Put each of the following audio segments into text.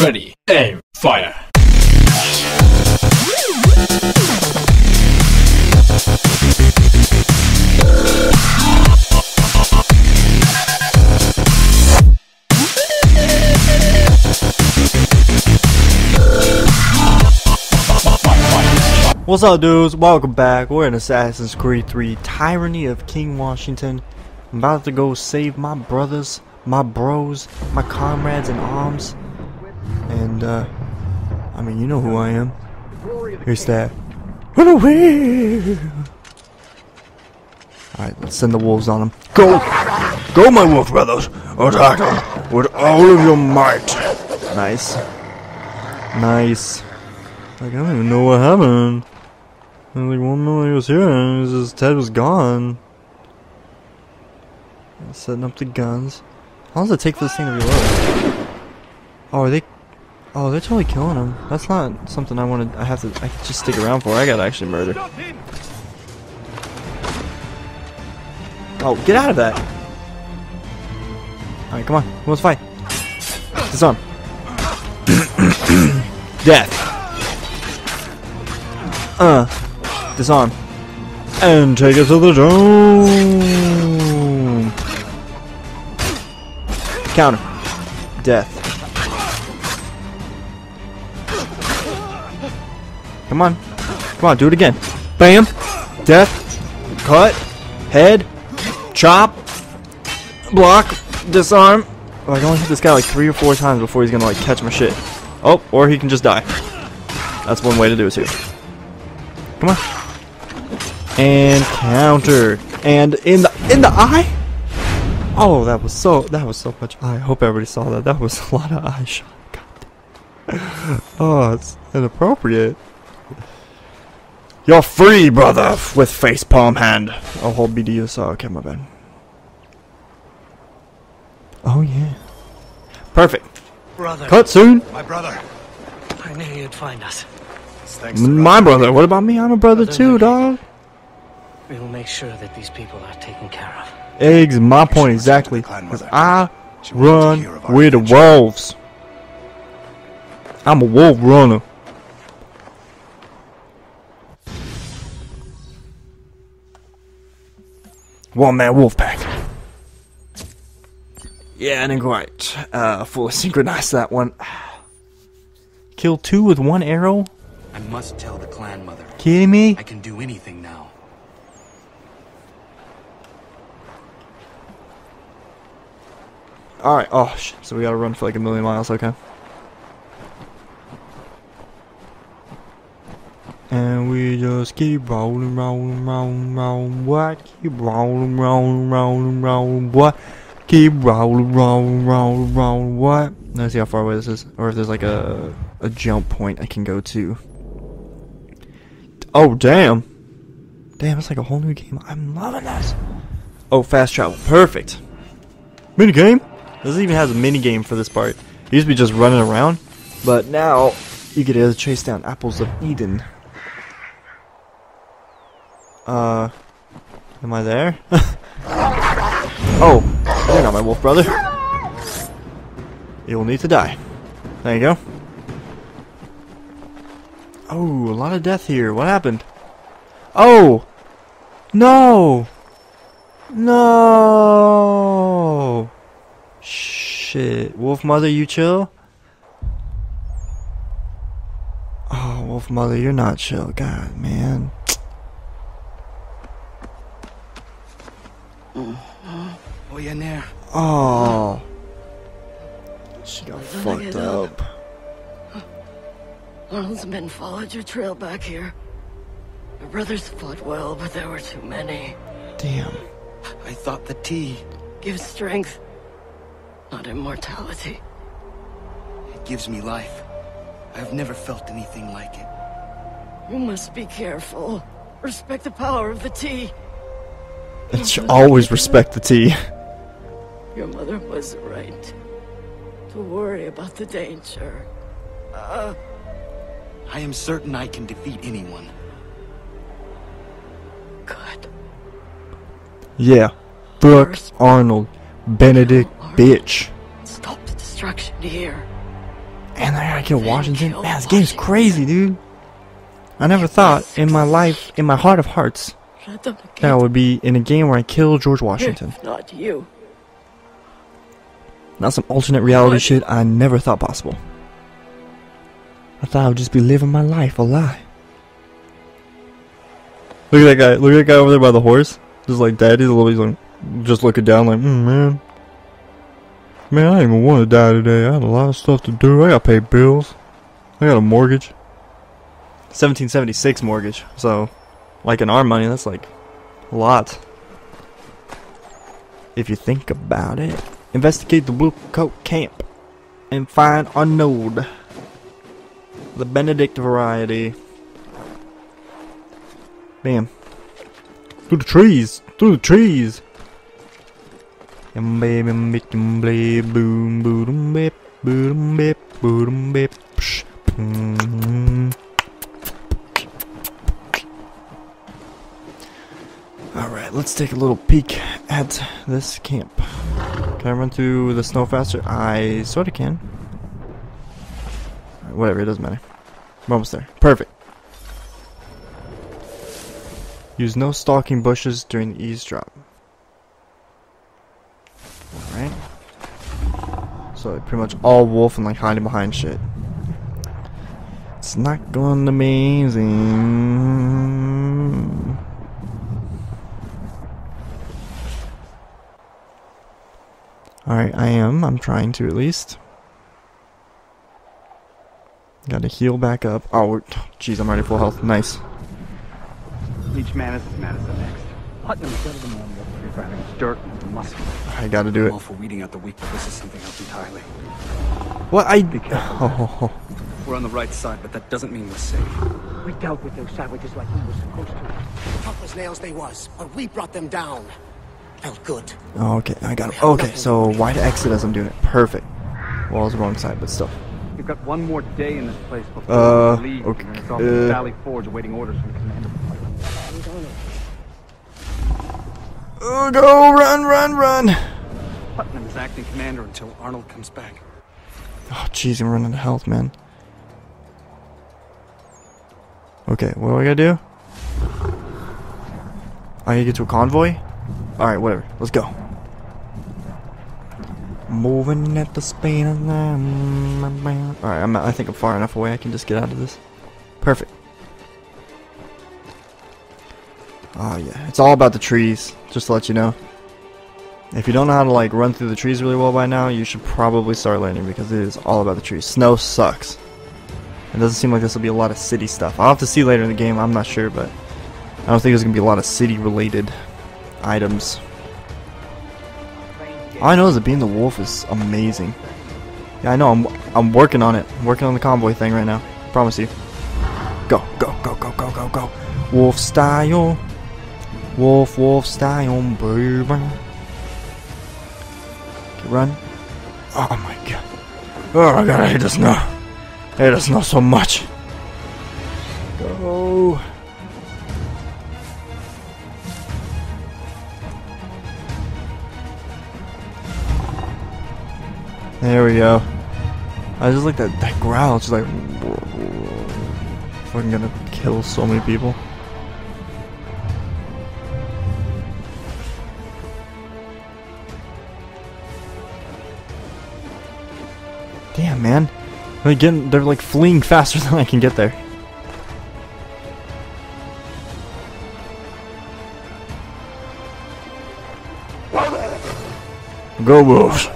Ready, aim, fire. What's up, dudes? Welcome back. We're in Assassin's Creed 3 Tyranny of King Washington. I'm about to go save my brothers, my bros, my comrades in arms. And, uh, I mean, you know who I am. Here's that. Run away! Alright, let's send the wolves on them. Go! Go, my wolf brothers! Attack them with all of your might! Nice. Nice. Like, I don't even know what happened. And like one minute he was here and his Ted was gone. Setting up the guns. How long does it take for this thing to reload? Oh, are they? Oh, they're totally killing him. That's not something I wanted. I have to. I just stick around for. I gotta actually murder. Oh, get out of that! All right, come on. Let's fight. Disarm. Death. Uh. Disarm. And take it to the dome. Counter. Death. Come on. Come on, do it again. Bam. Death. Cut. Head. Chop. Block. Disarm. Oh, I can only hit this guy like three or four times before he's gonna like catch my shit. Oh, or he can just die. That's one way to do it too. Come on. And counter. And in the in the eye? Oh, that was so that was so much eye. I hope everybody saw that. That was a lot of eye shot. God. Oh, it's inappropriate. You're free, brother, with face palm hand. I'll hold BDS. Oh, okay, my bad. Oh yeah. Perfect. Brother. Cut soon. My brother. I knew you'd find us. Thanks to My brother. What about me? I'm a brother Brother too, dog. We will make sure that these people are taken care of. Eggs, my point exactly. listen to the Because I mother. She wanted to run hear of with the adventure. wolves. I'm a wolf runner. One man wolf pack. Yeah, I didn't quite uh, fully synchronize that one. Kill two with one arrow? I must tell the clan mother. Kidding me? I can do anything now. Alright, oh shit, so we gotta run for like a million miles, okay. And we just keep rolling, rolling, rolling, rolling, what? Keep rolling, rolling, rolling, rolling, what? Keep rolling, rolling, rolling, rolling, what? Let's see how far away this is, or if there's like a a jump point I can go to. Oh damn! Damn, it's like a whole new game. I'm loving this. Oh, fast travel, perfect. Mini game? This even has a mini game for this part. It used to be just running around, but now you get to chase down apples of Eden. Uh, am I there? oh, you're not my wolf brother. You will need to die. There you go. Oh, a lot of death here. What happened? Oh! No! No! Shit. Wolf Mother, you chill? Oh, Wolf Mother, you're not chill. God, man. Oh, yeah, there. Oh. She got Look fucked it up. Arnold's men followed your trail back here. Your brothers fought well, but there were too many. Damn. I thought the tea. Gives strength, not immortality. It gives me life. I've never felt anything like it. You must be careful. Respect the power of the tea. And she always respect the tea. Your mother was right. To worry about the danger. Uh, I am certain I can defeat anyone. good. Yeah. Brooke Arnold. Benedict bitch. Stop the destruction here. And I gotta kill Then Washington. kill Man, this game's Washington. crazy, dude. I never thought in my life, in my heart of hearts, Let them that would be in a game where I kill George Washington. Not you. Not some alternate reality What? shit I never thought possible. I thought I would just be living my life a lie. Look at that guy. Look at that guy over there by the horse. Just like dead. He's a little. He's like, just looking down, like, mm, man. Man, I didn't even want to die today. I had a lot of stuff to do. I gotta pay bills. I got a mortgage. 1776 mortgage. So, like in our money, that's like a lot. If you think about it. Investigate the Blue Coat Camp and find a node. The Benedict variety. Bam. Through the trees! Through the trees! Baby, boom, boom, boom, bip, boom, bip, psh, boom. Let's take a little peek at this camp. Can I run through the snow faster? I sort of can. Whatever, it doesn't matter. We're almost there. Perfect. Use no stalking bushes during the eavesdrop. Alright. So pretty much all wolf and like hiding behind shit. It's not going to Alright, I am. I'm trying to at least. Gotta heal back up. Oh, jeez, I'm already full health. Nice. Each man is as mad as the next. Putnam's better than one You're grabbing dirt and muscle. I gotta do it. all for weeding out the weak, but this is something else entirely. What? I. Be careful. Oh, oh, oh. We're on the right side, but that doesn't mean we're safe. We dealt with those savages like we were supposed to. Tough as nails they was, but we brought them down. Felt good. Oh, okay, I got it. Okay, so why to exit as I'm doing it? Perfect. Well, I the wrong side, but still. We've got one more day in this place before Uh, we leave. okay, and it's off uh. to Valley Forge awaiting orders from the commander. Oh, go! Run, run, run! Putnam is acting commander until Arnold comes back. Oh, jeez, I'm running out of health, man. Okay, what do I gotta do? I gotta get to a convoy? Alright, whatever. Let's go. Moving at the speed of Alright, I'm, I think I'm far enough away. I can just get out of this. Perfect. Oh, yeah. It's all about the trees, just to let you know. If you don't know how to like run through the trees really well by now, you should probably start learning because it is all about the trees. Snow sucks. It doesn't seem like this will be a lot of city stuff. I'll have to see later in the game, I'm not sure, but I don't think there's gonna be a lot of city related items. All I know is that being the wolf is amazing. Yeah, I know, I'm I'm working on it. I'm working on the convoy thing right now. Promise you. Go, go, go, go, go, go, go. Wolf style. Wolf, wolf style, baby. Okay, run. Oh my god. Oh my god, I hate the snow. I hate the snow so much. Go. There we go. I just like that, that growl. It's just like. Fucking gonna kill so many people. Damn, man. They're getting, they're like fleeing faster than I can get there. Go wolves.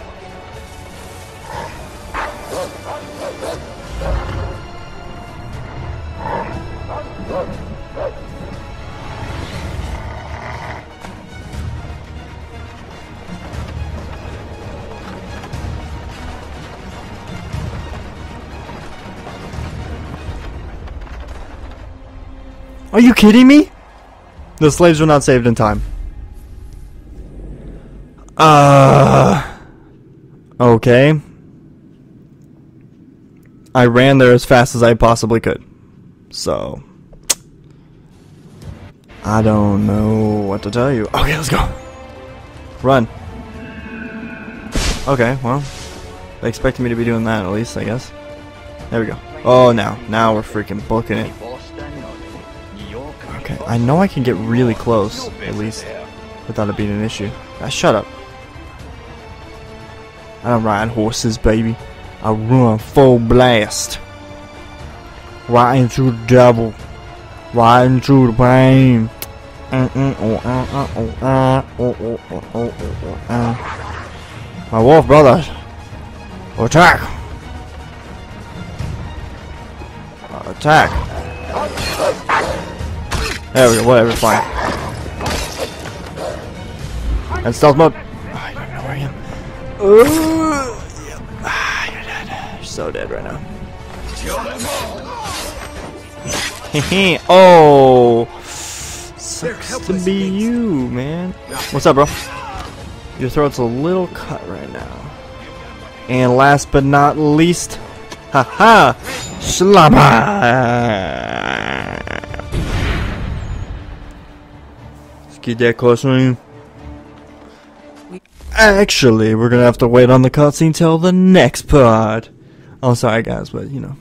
Are you kidding me? The slaves were not saved in time. Uh. Okay. I ran there as fast as I possibly could. So. I don't know what to tell you. Okay, let's go. Run. Okay, well. They expected me to be doing that at least, I guess. There we go. Oh, now. Now we're freaking booking it. I know I can get really close, at least, without it being an issue. Ah, shut up. I don't ride horses, baby. I run full blast. Riding through the devil. Riding through the pain. My wolf brothers. Attack! Attack! There we go, whatever, fine. And stealth mode. Oh, I don't know where I am. Ooh, yep. Ah, you're dead. You're so dead right now. Oh! Sucks to be you, man. What's up, bro? Your throat's a little cut right now. And last but not least, haha, Slappa! Let's that Actually, we're gonna have to wait on the cutscene till the next part. Oh, sorry guys, but you know.